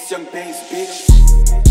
It's young bass, bitch.